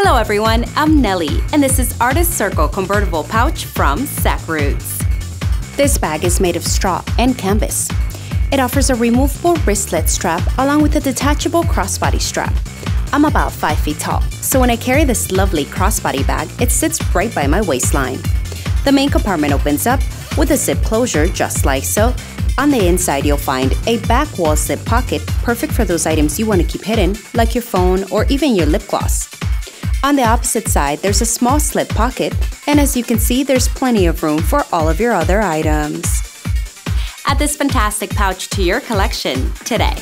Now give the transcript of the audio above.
Hello everyone, I'm Nelly, and this is Artist Circle convertible pouch from Sakroots. This bag is made of straw and canvas. It offers a removable wristlet strap along with a detachable crossbody strap. I'm about 5 feet tall, so when I carry this lovely crossbody bag, it sits right by my waistline. The main compartment opens up with a zip closure just like so. On the inside, you'll find a back wall zip pocket perfect for those items you want to keep hidden, like your phone or even your lip gloss. On the opposite side, there's a small slip pocket, and as you can see, there's plenty of room for all of your other items. Add this fantastic pouch to your collection today.